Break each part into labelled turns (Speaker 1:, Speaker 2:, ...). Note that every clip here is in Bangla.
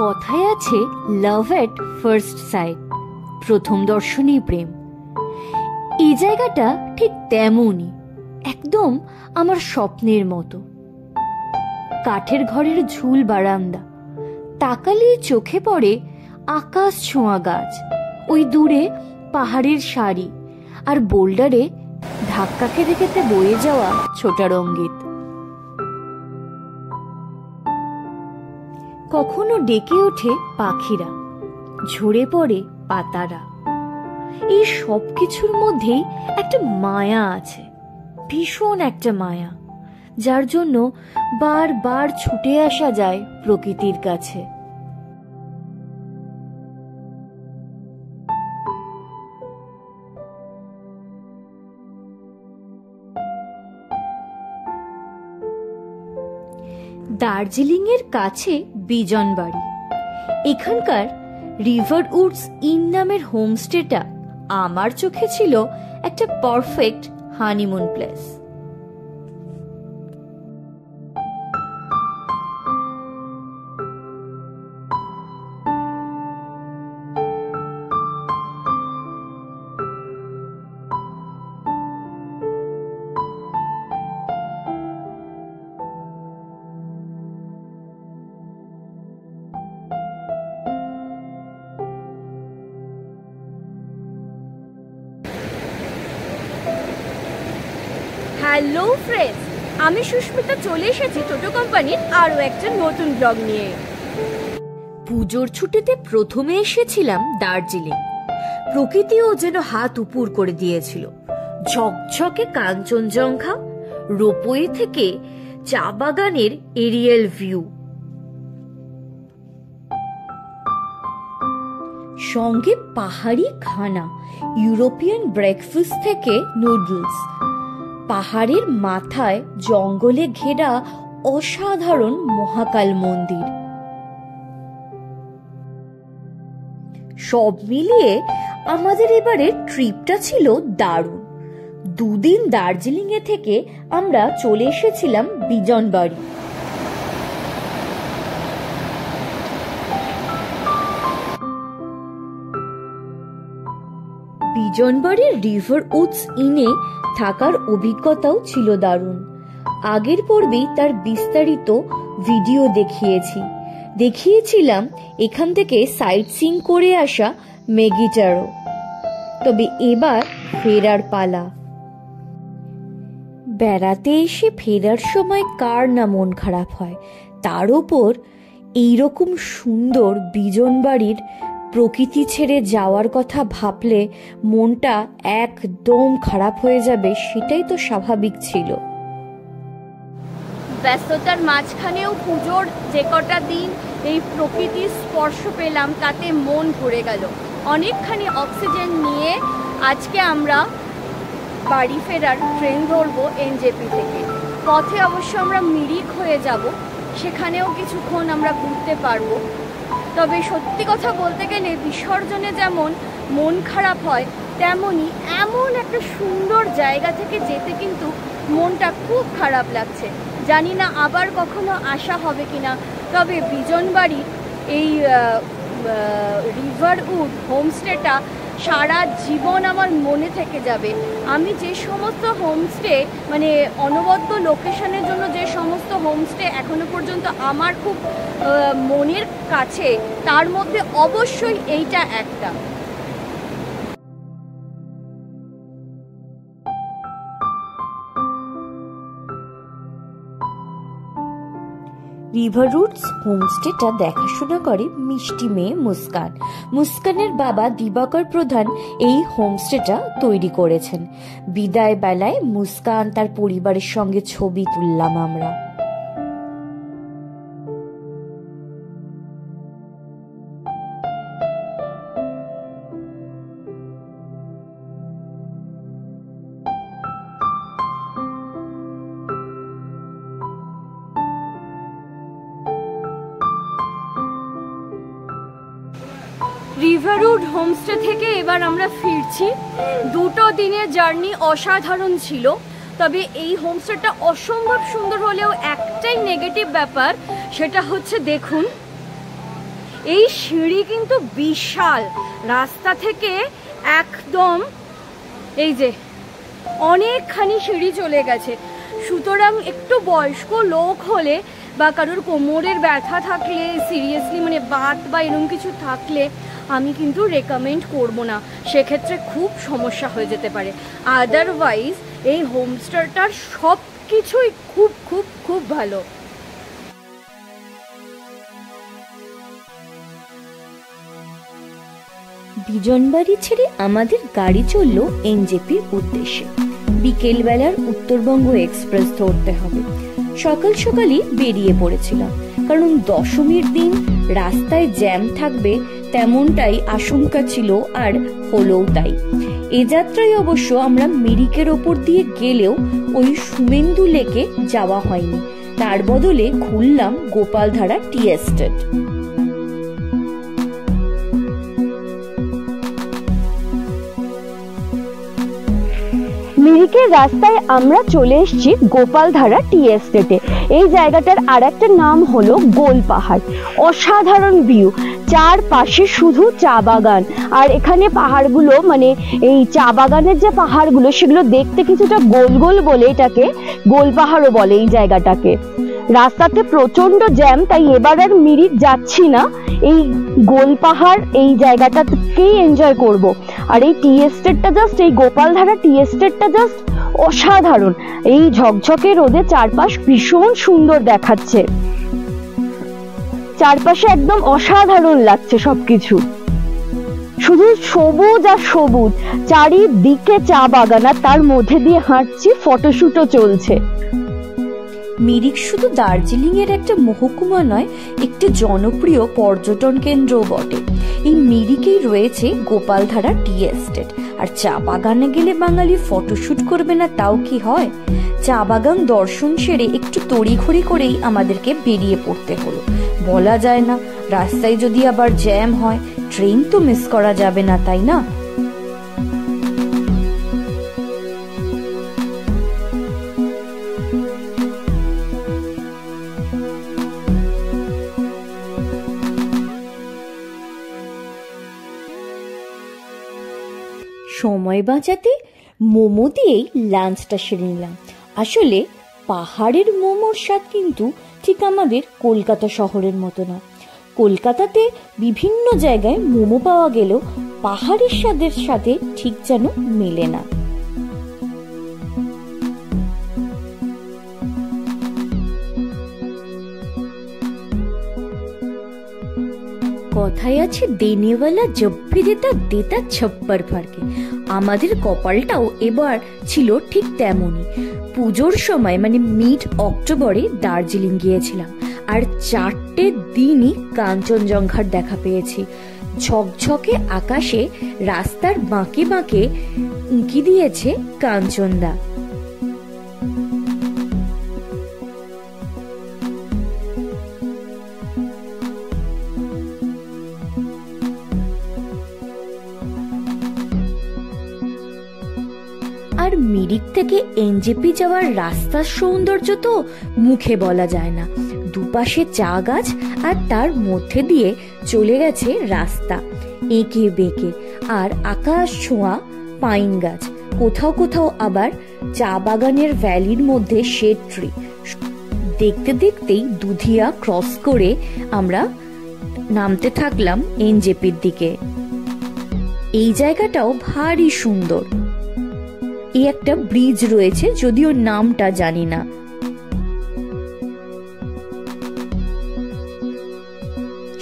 Speaker 1: কথায় আছে লাভ এট ফার্স্ট সাইট প্রথম দর্শনেই প্রেম। এই জায়গাটা ঠিক তেমনই, একদম আমার স্বপ্নের মতো। কাঠের ঘরের ঝুল বারান্দা, তাকালেই চোখে পড়ে আকাশ ছোঁয়া গাছ, ওই দূরে পাহাড়ের সারি, আর বোল্ডারে ধাক্কা খেতে খেতে বয়ে যাওয়া ছোটা কখনো ডেকে ওঠে পাখিরা, ঝরে পড়ে পাতারা। এই সব কিছুর মধ্যেই একটা মায়া আছে, ভীষণ একটা মায়া, যার জন্য বারবার ছুটে আসা যায় প্রকৃতির কাছে। দার্জিলিং এর কাছে বিজনবাড়ি এখানকার রিভার উডস ইন নামের হোমস্টেটা আমার চোখে ছিল একটা perfect honeymoon place.
Speaker 2: Hello friends আমি সুস্মিতা চলে এসেছি টোটো কোম্পানির আরও একটা নতুন ব্লগ নিয়ে।
Speaker 1: পুজোর ছুটিতে প্রথমে এসেছিলাম দার্জিলিং। প্রকৃতিও যেন হাত উপুর করে দিয়েছিল। ঝকঝকে কাঞ্চনজঙ্ঘা, রোপওয়ে থেকে চা বাগানের এরিয়াল ভিউ সঙ্গে পাহাড়ি খানা ইউরোপিয়ান ব্রেকফাস্ট থেকে নুডলস পাহাড়ের মাথায় জঙ্গলে ঘেরা অসাধারণ মহাকাল মন্দির। সব মিলিয়ে আমাদের এবারের ট্রিপটা ছিল দারুণ। দুদিন দার্জিলিং এ থেকে আমরা চলে এসেছিলাম বিজনবাড়ি। বিজনবাড়ির রিভার উডস ইনে থাকার অভিজ্ঞতাও ছিল দারুণ। আগের পর্বেই তার বিস্তারিত ভিডিও দেখিয়েছি। দেখিয়েছিলাম এখান থেকে সাইট সিং করে আসা মেগিটারও তবে এবার ফেরার পালা। বেড়াতে এসে ফেরার সময় কার না মন খারাপ হয়? তার ওপর এইরকম সুন্দর বিজন বাড়ির প্রকৃতি ছেড়ে যাওয়ার কথা ভাবলে মনটা একদম খারাপ হয়ে যাবে, সেটাই তো স্বাভাবিক ছিল।
Speaker 2: ব্যস্ততার মাঝখানেও পুজোর যে কটা দিন এই প্রকৃতির স্পর্শ পেলাম, তাতে মন ভরে গেল। অনেকখানি অক্সিজেন নিয়ে আজকে আমরা বাড়ি ফেরার ট্রেন ধরবো এনজেপি থেকে। পথে অবশ্য আমরা মিরিক হয়ে যাব, সেখানেও কিছুক্ষণ আমরা ঘুরতে পারব। তবে সত্যি কথা বলতে গেলে বিসর্জনে যেমন মন খারাপ হয় তেমনই এমন একটা সুন্দর জায়গা থেকে যেতে কিন্তু মনটা খুব খারাপ লাগছে। জানি না আবার কখনো আসা হবে কিনা, তবে বিজনবাড়ির এই রিভার উড হোমস্টেটা সারা জীবন আমার মনে থেকে যাবে। আমি যে সমস্ত হোমস্টে মানে অনবদ্য লোকেশনের জন্য যে সমস্ত হোমস্টে এখনও পর্যন্ত আমার খুব মনের কাছে, তার মধ্যে অবশ্যই এইটা একটা।
Speaker 1: রিভার রুটস হোমস্টেটা দেখাশোনা করে মিষ্টি মেয়ে মুস্কান। মুস্কানের বাবা দিবাকর প্রধান এই হোমস্টেটা তৈরি করেছেন। বিদায় বেলায় মুস্কান তার পরিবারের সঙ্গে ছবি তুললাম আমরা।
Speaker 2: রিভারউড হোমস্টে থেকে এবার আমরা ফিরছি। দুটো দিনের জার্নি অসাধারণ ছিল। তবে এই হোমস্টেটা অসম্ভব সুন্দর হলেও একটাই নেগেটিভ ব্যাপার, সেটা হচ্ছে দেখুন, এই সিঁড়ি কিন্তু বিশাল। রাস্তা থেকে একদম এই যে অনেকখানি সিঁড়ি চলে গেছে। সুতরাং একটু বয়স্ক লোক হলে বা কারোর কোমরের ব্যথা থাকলে সিরিয়াসলি মানে বাত বা এরকম কিছু থাকলে আমি কিন্তু রেকমেন্ড করব না। সেক্ষেত্রে খুব সমস্যা হয়ে যেতে পারে। আদারওয়াইজ এই হোমস্টেটার সব কিছুই খুব খুব খুব ভালো।
Speaker 1: বিজনবাড়ি ছেড়ে আমাদের গাড়ি চলল এনজেপির উদ্দেশ্যে। বিকেলবেলার উত্তরবঙ্গ এক্সপ্রেস ধরতে হবে। সকাল সকালই বেরিয়ে পড়েছিলাম। কারণ দশমীর দিন রাস্তায় জ্যাম থাকবে তেমনটাই আশঙ্কা ছিল আর হলোও তাই। এ যাত্রায় অবশ্য আমরা মিরিকের ওপর দিয়ে গেলেও ওই সুমেন্দু লেকে যাওয়া হয়নি। তার বদলে খুললাম গোপালধারা টি এস্টেট।
Speaker 2: মিরিকের রাস্তায় আমরা চলে এসেছি গোপালধারা টি এস্টেটে। এই জায়গাটার আর একটা নাম হলো গোল পাহাড়। অসাধারণ ভিউ চারপাশে শুধু চা বাগান। আর এখানে পাহাড়গুলো মানে এই চা বাগানের যে পাহাড়গুলো, সেগুলো দেখতে কিছুটা গোল গোল বলে এটাকে গোল পাহাড়ও বলে এই জায়গাটাকে। রাস্তাতে প্রচণ্ড জ্যাম, তাই এবার আর মিরিক যাচ্ছি না। এই গোল পাহাড় এই জায়গাটাকেই এনজয় করব। আর এই টি এস্টেটটা জাস্ট এই গোপালধারা টি এস্টেটটা জাস্ট অসাধারণ। এই ঝকঝকে রোদে চারপাশ ভীষণ সুন্দর দেখাচ্ছে। চারপাশে একদম অসাধারণ লাগছে সবকিছু। শুধু সবুজ আর সবুজ, চারিদিকে চা বাগান, আর তার মধ্যে দিয়ে হাঁটছি, ফটোশুটও চলছে।
Speaker 1: মিরিক শুধু দার্জিলিং এর একটা মহকুমা নয়, একটি জনপ্রিয় পর্যটন কেন্দ্রও বটে। এই মিরিকেই রয়েছে গোপালধারা টি এস্টেট। আর চা বাগানে গেলে বাঙালি ফটোশুট করবে না তাও কি হয়? চা বাগান দর্শন সেরে একটু তড়িঘড়ি করেই আমাদেরকে বেরিয়ে পড়তে হলো। বলা যায় না, রাস্তায় যদি আবার জ্যাম হয়, ট্রেন তো মিস করা যাবে না, তাই না? সময় বাঁচাতে মোমো দিয়েই লাঞ্চটা সেরে নিলাম। আসলে পাহাড়ের মোমোর স্বাদ কিন্তু ঠিক আমাদের কলকাতা শহরের মতো না। কলকাতাতে বিভিন্ন জায়গায় মোমো পাওয়া গেলেও পাহাড়ের স্বাদের সাথে ঠিক যেন মেলে না। কথায় আছে, দেনেওয়ালা জব্বি দেতা দেতা ছপ্পর ফারকে। আমাদের কপালটাও এবার ছিল ঠিক তেমনই। পুজোর সময় মানে মিড অক্টোবরে দার্জিলিং গিয়েছিলাম, আর চারটে দিনই কাঞ্চনজঙ্ঘার দেখা পেয়েছি। ঝকঝকে আকাশে রাস্তার বাঁকে বাঁকে উঁকি দিয়েছে কাঞ্চনদা। থেকে এনজেপি যাওয়ার রাস্তার সৌন্দর্য তো মুখে বলা যায় না। দুপাশে চা গাছ আর তার মধ্যে দিয়ে চলে গেছে রাস্তা, এঁকে বেঁকে। আর আকাশ ছোঁয়া, পাইন গাছ, কোথাও কোথাও আবার চা বাগানের ভ্যালির মধ্যে শেড ট্রি। দেখতে দেখতেই দুধিয়া ক্রস করে আমরা নামতে থাকলাম এনজেপির দিকে। এই জায়গাটাও ভারী সুন্দর। এই একটা ব্রিজ রয়েছে, যদিও নামটা জানি না।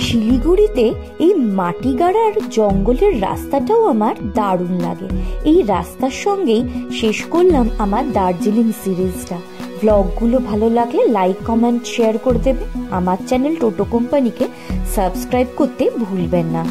Speaker 1: শিলিগুড়িতে এই মাটি গাড়ার জঙ্গলের রাস্তাটাও আমার দারুণ লাগে। এই রাস্তার সঙ্গেই শেষ করলাম আমার দার্জিলিং সিরিজটা। ব্লগগুলো ভালো লাগলে লাইক, কমেন্ট, শেয়ার করে দেবে। আমার চ্যানেল টোটো কোম্পানিকে সাবস্ক্রাইব করতে ভুলবেন না।